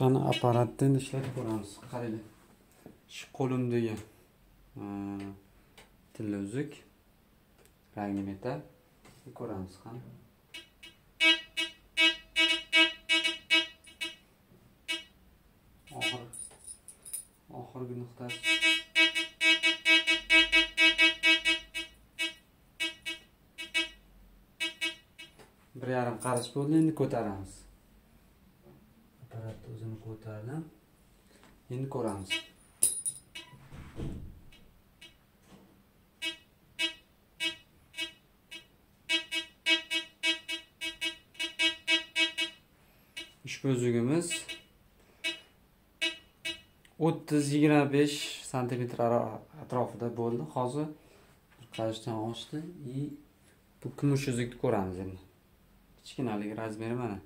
qani apparatni endi ishlatib ko'ramiz qaranglar shu qo'limdagi tilla uzuk rangli metal. Ko'ramiz qani. Oxir oxirgi nuqtasi. Bir yarim qarich bo'ldi endi ko'taramiz. Apparatni o'zini ko'tardim endi ko'ramiz. Ushbu uzugimiz o'ttiz yigirma besh santimetr atrofida bo'ldi. Hozir qarichdan oshdi. И bu kumush uzukni ko'ramiz endi. Kichkinaligi razmeri mana.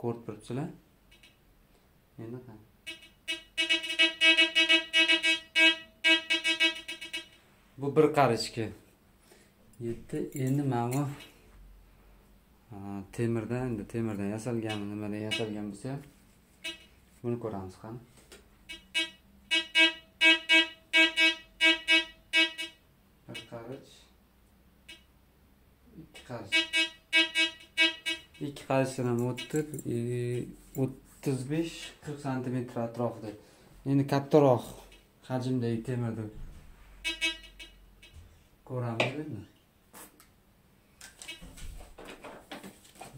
Ko'rib turibsizlar. Endi bu bir qarichka. yetti endi mana bu temirdan endi temirdan yasalganmi nimadan yasalgan bo'lsa buni ko'ramiz qani. Bir qarich ikki qarich. Ikki qarichdan o'tib, o'tdi o'ttiz besh qirq santimetr atrofida. Endi kattaroq hajmdagi temirni ko'ramiz endi.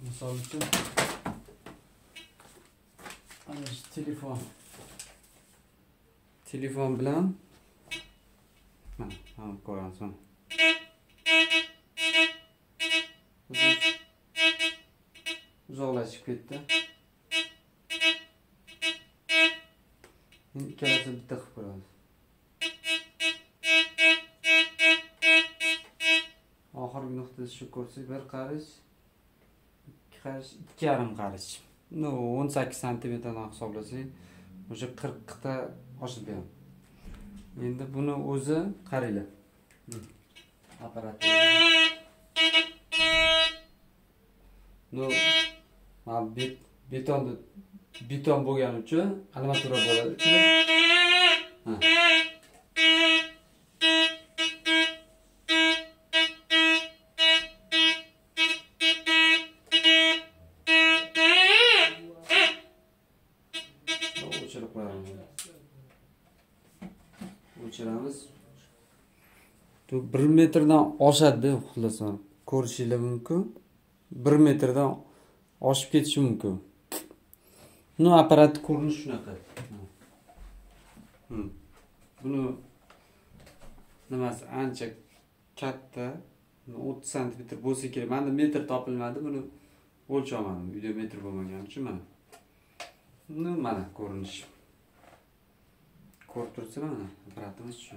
Misol uchun ana shu telefon. Telefon bilan mana ko'ramiz mana uzoqlashib ketdi. Endi ikkalasini bitta qilib ko'ramiz oxirgi nuqtada shu ko'rsak bir qarich ikki qarich ikki yarim qarich ну o'n sakkiz santimetrdan hisoblasak o'sha qirqta oshib beradi endi buni o'zi qaranglar apparat ну betonni beton bo'lgani uchun armatura bo'ladi. Ichida o'chirib qo'yamiz. O'chiramiz. Bir metrdan oshadida xullas ko'rishinglar mumkin. Bir metrdan oshib ketishi mumkin. Ну apparatni ko'rinishi hmm. shunaqa buni nimasi ancha katta o'ttiz santimetr bo'lsa kerak manda metr topilmadi buni o'lcholmadim uyda metr bo'lmagani uchun mana ну mana ko'rinishi ko'rib turibsizlar mana apparatimiz shu